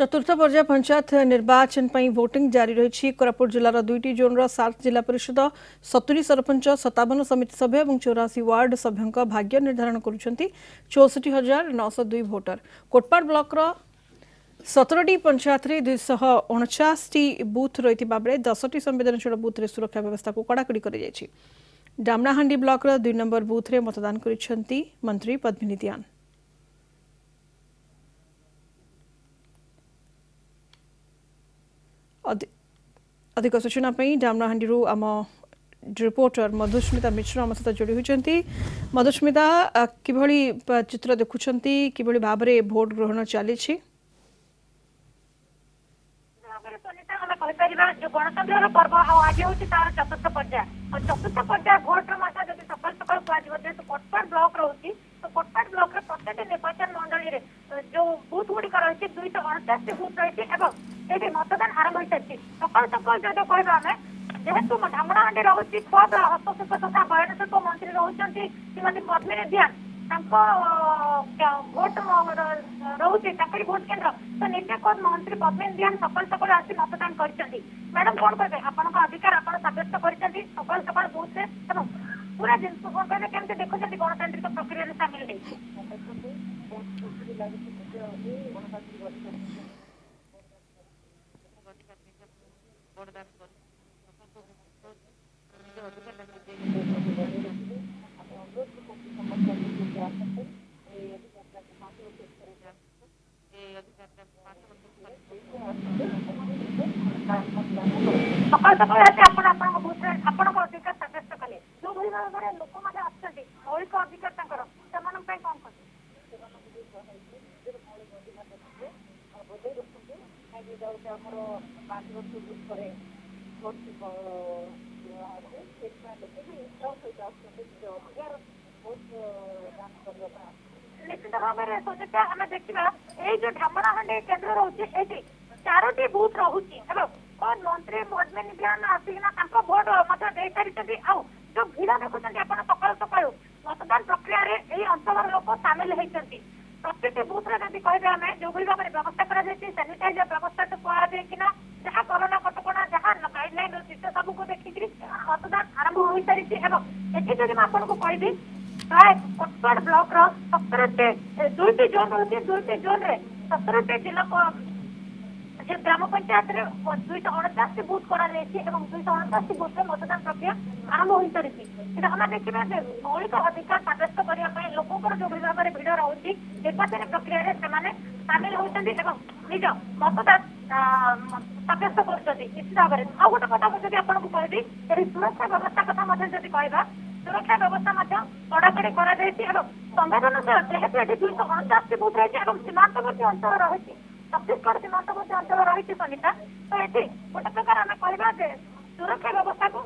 ଚତୁର୍ଥ ପର୍ଯ୍ୟାୟ ପଞ୍ଚାୟତ ନିର୍ବାଚନ ପାଇଁ ଭୋଟିଂ ଜାରି ରହିଛି କୋରାପୁଟ ଜିଲ୍ଲାର ଦୁଇଟି ଜୋନ୍ର ସାତ ଜିଲ୍ଲା ପରିଷଦ ସତୁରି ସରପଞ୍ଚ ସତାବନ ସମିତି ସଭ୍ୟ ଏବଂ ଚଉରାଶୀ ୱାର୍ଡ ସଭ୍ୟଙ୍କ ଭାଗ୍ୟ ନିର୍ଦ୍ଧାରଣ କରୁଛନ୍ତି ଚଉଷଠି ହଜାର ନଅଶହ ଦୁଇ ଭୋଟର କୋଟପାଡ଼ ବ୍ଲକର ସତରଟି ପଞ୍ଚାୟତରେ ଦୁଇଶହ ଅଣଚାଶଟି ବୁଥ୍ ରହିଥିବା ବେଳେ ଦଶଟି ସମ୍ବେଦନଶୀଳ ବୁଥ୍ରେ ସୁରକ୍ଷା ବ୍ୟବସ୍ଥାକୁ କଡ଼ାକଡ଼ି କରାଯାଇଛି ଡାମନାହାଣ୍ଡି ବ୍ଲକର ଦୁଇ ନମ୍ବର ବୁଥ୍ରେ ମତଦାନ କରିଛନ୍ତି ମନ୍ତ୍ରୀ ପଦ୍ମିନୀ ଦିଆନ୍ अधिक सूचना डामनाहांडी आम रिपोर्टर मधुस्मिता मिश्र आम सहित जोड़ी होती मधुस्मिता किभली चित्र देखुं किभली भाव में भोट ग्रहण चली ଗଣତନ୍ତ୍ରର ପର୍ବ ଆଉ ଆଜି ହେଉଛି ତାର ଚତୁର୍ଥ ପର୍ଯ୍ୟାୟ ଆଉ ଚତୁର୍ଥ ପର୍ଯ୍ୟାୟ ଭୋଟର ମଧ୍ୟ ଯଦି ସକାଳୁ ସକାଳୁ କୁହାଯିବ ଯେହେତୁ କୋଟପାଟ ବ୍ଲକ ରହୁଛି ତ କୋଟପାଟ ବ୍ଲକର ପ୍ରତ୍ୟେକ ନିର୍ବାଚନ ମଣ୍ଡଳୀରେ ଯୋଉ ବୁଥ ଗୁଡିକ ରହିଛି ଦୁଇଶହ ଅଣଚାଶଟି ବୁଥ ରହିଛି ଏବଂ ସେଠି ମତଦାନ ଆରମ୍ଭ ହୋଇସାରିଛି ସକାଳୁ ସକାଳୁ ଯଦି କହିବା ଆମେ ଯେହେତୁ ଢାମଣାହାଣ୍ଡି ରହୁଛି ଖୋର୍ଦ୍ଧା ହସ୍ତଶିଳ୍ପ ତଥା ବୟନଶିଳ୍ପ ମନ୍ତ୍ରୀ ରହୁଛନ୍ତି ଶ୍ରୀମତୀ ପଦ୍ମିନୀ ଦିଆନ ତାଙ୍କ ଭୋଟ ରହୁଛି ତାଙ୍କରି ଭୋଟ କେନ୍ଦ୍ର ତ ନିତ୍ୟକୋର ମନ୍ତ୍ରୀ ପଦ୍ମିନୀ ଦିଆନ ସକାଳୁ ସକାଳୁ ଆସି ମତଦାନ କରିଛନ୍ତି ମ୍ୟାଡାମ କଣ କହିବେ ଆପଣଙ୍କ ଅଧିକାର ଆପଣ ସାବ୍ୟସ୍ତ କରିଛନ୍ତି ସକାଳୁ ସକାଳୁ ବୁଥରେ ଏବଂ ପୁରା ଜିନିଷ କଣ କହିବେ କେମିତି ଦେଖୁଛନ୍ତି ଗଣତାନ୍ତ୍ରିକ ପ୍ରକ୍ରିୟାରେ ସାମିଲ ହେଇଛି ଭୋଟଦାନ କରି ନିଜ ଅଧିକାର ଦାବି ଆମେ ଅନୁରୋଧ କରୁଛୁ ସମସ୍ତେ ଆସନ୍ତୁ এই অধিকারটাকে পাঁচ বছর ধরে রাখবো এই অধিকারটা পাঁচ বছর ধরে ସକାଳୁ ସକାଳୁ ଆସି ଆପଣ ଆପଣଙ୍କ ଭୋଟରେ ଆପଣଙ୍କ ଅଧିକାର ସାବ୍ୟସ୍ତ କଲେ ଯେଉଁଭଳି ଭାବରେ ଲୋକମାନେ ଅଛନ୍ତି ମୌଳିକ ଅଧିକାର ଖାଇକି ଯାଉଛି ଆମର ପାଞ୍ଚ ବର୍ଷ ଉପରେ ବର୍ଷ ଅଛି ସେଥିପାଇଁ ଲୋକେ ବି ଇଣ୍ଟରେଷ୍ଟ ହେଇକି ଆସୁଛନ୍ତି ଅଧିକାର ବହୁତ ଦାନ କରିବା ପାଇଁ ନିଶ୍ଚିତ ଭାବରେ ସୌଜିତ୍ୟା ଆମେ ଦେଖିବା ଏଇ ଯୋଉ ଢାମଣାହାଣ୍ଡି କେନ୍ଦ୍ର ରହୁଛି ସେଇଠି ଚାରୋଟି ବୁଥ ରହୁଛି ଏବଂ ମନ୍ତ୍ରୀ ମଦମିନୀ ବିହାନ ଆସିକିନା ତାଙ୍କ ଭୋଟ ମଧ୍ୟ ଦେଇସାରିଛନ୍ତି ଆଉ ଯୋଉ ଭିଡ ଦେଖୁଛନ୍ତି ଆପଣ ସକାଳୁ ସକାଳୁ ମତଦାନ ପ୍ରକ୍ରିୟାରେ ଏଇ ଅଞ୍ଚଳର ଲୋକ ସାମିଲ ହେଇଛନ୍ତି ପ୍ରତ୍ୟେକ ବୁଥରେ ଯଦି କହିବେ ଆମେ ଯୋଗାଇ ଭାବରେ ବ୍ୟବସ୍ଥା କରାଯାଇଛି ସାନିଟାଇଜର ବ୍ୟବସ୍ଥା ତ କରାଯାଏ କିନା ଯାହା କରୋନା କଟକଣା ଯାହା ଗାଇଡଲାଇନ ଅଛି ସେ ସବୁକୁ ଦେଖିକିରି ମତଦାନ ଆରମ୍ଭ ହୋଇସାରିଛି ଏବଂ ଏଠି ଯଦି ମୁଁ ଆପଣଙ୍କୁ କହିବି ପ୍ରାୟ କୋଟପାଡ଼ ବ୍ଲକର ସତରଟି ଦୁଇଟି ଜୋନ ରହୁଛି ଦୁଇଟି ଜୋନରେ ସତରଟି ଜିଲ୍ଲା ଗ୍ରାମ ପଞ୍ଚାୟତରେ ଦୁଇଶହ ଅଣଚାଶଟି ବୁଥ କରାଯାଇଛି ଏବଂ ଦୁଇଶହ ଅଣଚାଶଟି ବୁଥରେ ମତଦାନ ପ୍ରକ୍ରିୟା ଆରମ୍ଭ ହୋଇସାରିଛି କିନ୍ତୁ ଆମେ ଦେଖିବା ଯେ ମୌଳିକ ଅଧିକାର ସାବ୍ୟସ୍ତ କରିବା ପାଇଁ ଲୋକଙ୍କର ଯୋଉ ଭାବରେ ଭିଡ ରହୁଛି ନିର୍ବାଚନୀ ପ୍ରକ୍ରିୟାରେ ସେମାନେ ସାମିଲ ହୋଇଛନ୍ତି ଏବଂ ନିଜ ମତଦାନ ସାବ୍ୟସ୍ତ କରୁଛନ୍ତି ନିଶ୍ଚିତ ଭାବରେ ଆଉ ଗୋଟେ କଥା ମୁଁ ଯଦି ଆପଣଙ୍କୁ କହିବି ଯଦି ସୁରକ୍ଷା ବ୍ୟବସ୍ଥା କଥା ମଧ୍ୟ ଯଦି କହିବା ସୁରକ୍ଷା ବ୍ୟବସ୍ଥା ମଧ୍ୟ କଡାକଡି କରାଯାଇଛି ଏବଂ ସମ୍ବେଦନଶୀଳ ଯେହେତୁ ଏଠି ଦୁଇଶହ ଅଣଚାଶଟି ବୁଥ ରହିଛି ଏବଂ ସୀମାନ୍ତବର୍ତ୍ତୀ ଅଞ୍ଚଳ ରହିଛି ଛତିଶଗଡ଼ ସୀମାନ୍ତବର୍ତ୍ତୀ ଅଞ୍ଚଳ ରହିଛି ସନିତା ତ ଏଠି ଗୋଟେ ପ୍ରକାର ଆମେ କହିବା ଯେ ସୁରକ୍ଷା ବ୍ୟବସ୍ଥାକୁ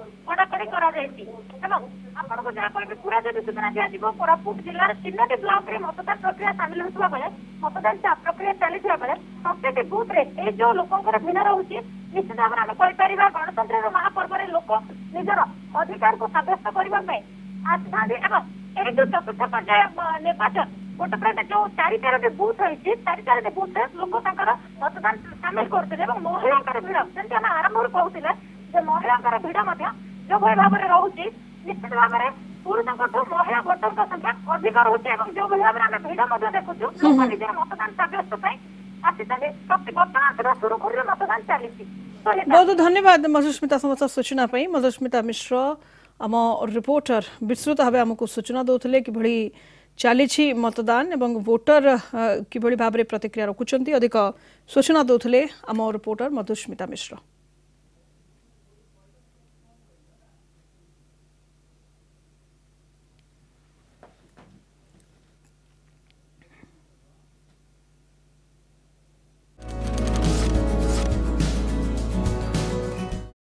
ହାତରେ କରାଯାଇଛି ଏବଂ ଆପଣଙ୍କୁ ଯାହା ପୁରା ଯଦି ସୂଚନା ଦିଆଯିବ କୋରାପୁଟ ଜିଲ୍ଲାର ତିନୋଟି ବ୍ଲକରେ ମତଦାନ ପ୍ରକ୍ରିୟା ସାମିଲ ହେଉଥିବା ବେଳେ ମତଦାନ ପ୍ରକ୍ରିୟା ଚାଲିଥିବା ବେଳେ ପ୍ରତ୍ୟେକ ବୁଥରେ ଏଇ ଯୋଉ ଲୋକଙ୍କର ଭିନ୍ନ ରହୁଛି ନିଶ୍ଚିତ ଭାବରେ ଆମେ କହିପାରିବା ଗଣତନ୍ତ୍ରର ମହାପର୍ବରେ ଲୋକ ନିଜର ଅଧିକାରକୁ ସାବ୍ୟସ୍ତ କରିବା ପାଇଁ ଆସିଥାନ୍ତି ଏବଂ ଏହି ଯୋଉ ଚତୁର୍ଥ ପର୍ଯ୍ୟାୟ ନିର୍ବାଚନ ଗୋଟେ ପରେ ଯୋଉ ଚାରି ଚାରୋଟି ବୁଥ ରହିଛି ଚାରି ଚାରୋଟି ବୁଥରେ ଲୋକ ତାଙ୍କର ମତଦାନ ସାମିଲ କରୁଥିଲେ ଏବଂ ମହିଳାଙ୍କର ଭିଡ଼ ଯେମିତି ଆମେ ଆରମ୍ଭରୁ କହୁଥିଲେ ଯେ ମହିଳାଙ୍କର ଭିଡ଼ ମଧ୍ୟ जो हम्म। बहुत धन्यवाद मधुस्मिता समस्त सूचना मधुस्मिता मिश्र आम रिपोर्टर विस्तृत भाव आमको सूचना दौले कि चली मतदान एवं वोटर किभ प्रतिक्रिया रखुच सूचना दौले आम रिपोर्टर मधुस्मिता मिश्र